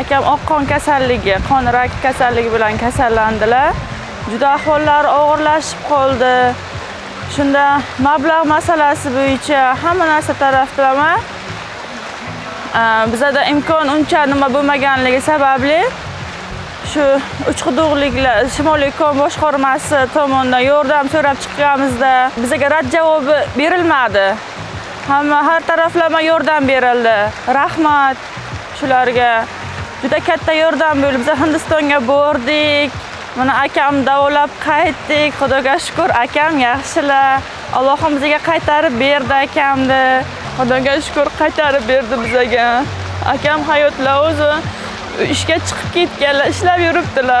akam oqqon kasalligi qon raki kasalligi bilan kasallandilar. Juda ahvollari og'irlashib qoldi. Shunda mablag' masalasi bo'yicha hamma narsa taraflama bizada imkon uncha nima bo'lmaganligi sababli shu uchquduqliklar shimoliy kon boshqarmasi tomonidan yordam so'rab chiqqanimizda bizga rad javobi berilmadi. Hamma har taraflama yordam berildi. Rahmat shularga. Juda katta yordam bo'ldi. Biza hindistonga bordik. Mana akam davolab qaytdik. Xudoga shukur akam yaxshilar. Allohim bizga qaytarib berdi akamni. Xudoga shukur qaytarib berdi bizaga akam hayotlar o'zi ishga chiqib ketganlar ishlab yuribdilar.